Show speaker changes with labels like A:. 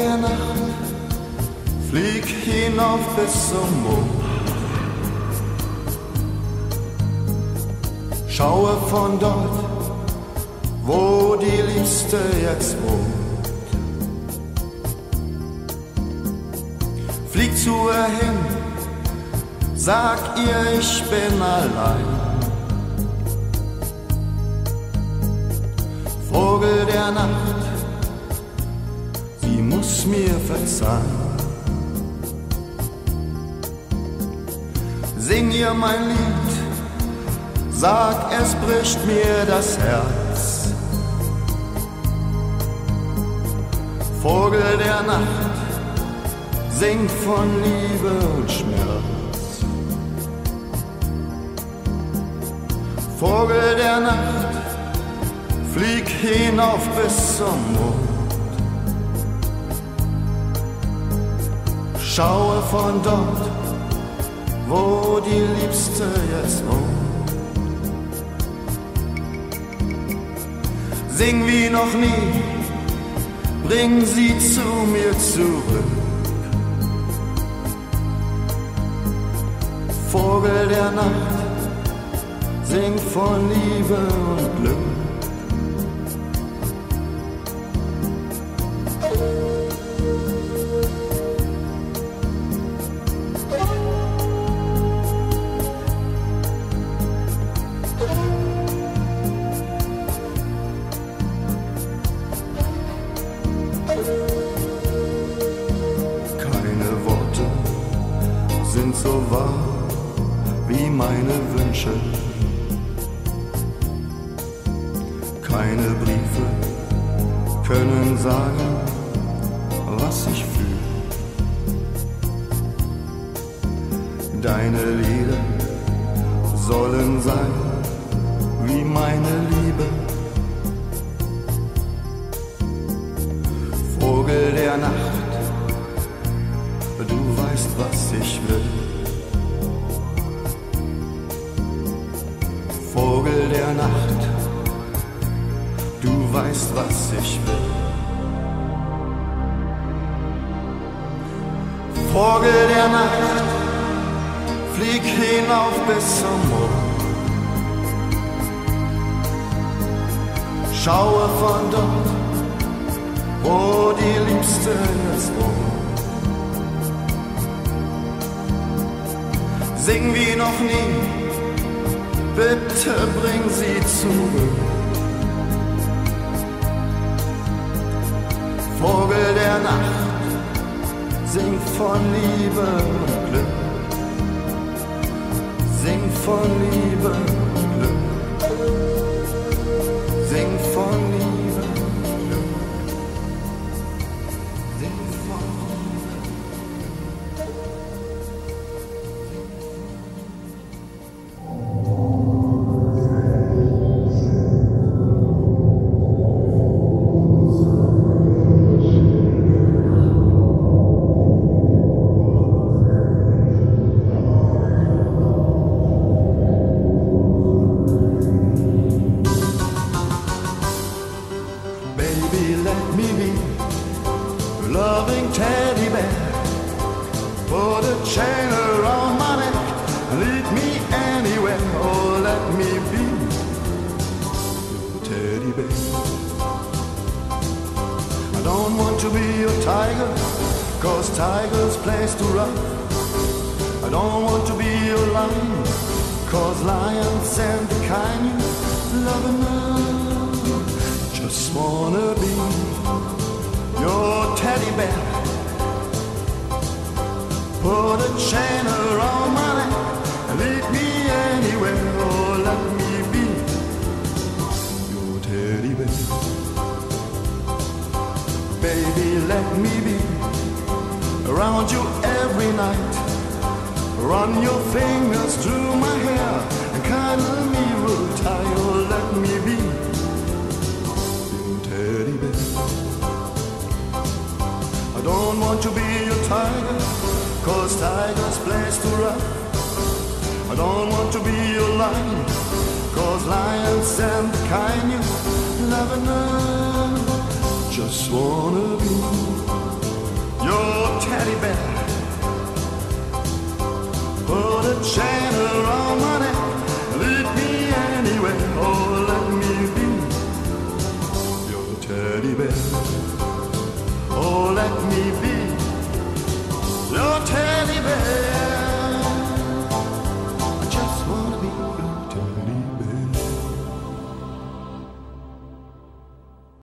A: Der Nacht, flieg hinauf bis zum Mond. Schaue von dort, wo die Liebste jetzt wohnt. Flieg zu ihr hin, sag ihr, ich bin allein. Vogel der Nacht, verzeihen. Sing ihr mein Lied, sag, es bricht mir das Herz. Vogel der Nacht, sing von Liebe und Schmerz. Vogel der Nacht, flieg hinauf bis zum Mond. Schaue von dort, wo die Liebste jetzt wohnt. Sing wie noch nie, bring sie zu mir zurück. Vogel der Nacht, sing von Liebe und Glück. Wahr wie meine Wünsche. Keine Briefe können sagen, was ich fühle. Deine Lieder sollen sein der Nacht, du weißt, was ich will. Vogel der Nacht, flieg hinauf bis zum Mond. Schaue von dort, wo die Liebste jetzt wohnt. Sing wie noch nie, bitte bring sie zurück. Vogel der Nacht, sing von Liebe und Glück. Sing von Liebe Baby, let me be your loving teddy bear. Put a chain around my neck and lead me anywhere. Oh, let me be your teddy bear. I don't want to be your tiger, cause tigers place to run. I don't want to be your lion, cause lions and the kind you love love. Just wanna be your teddy bear. Put a chain around my neck and lead me anywhere. Oh, let me be your teddy bear. Baby, let me be around you every night. Run your fingers through my hair and cuddle me want to be your tiger, cause tigers place to run. I don't want to be your lion, cause lions and kind you love. Just just wanna be your teddy bear. Put a chain around my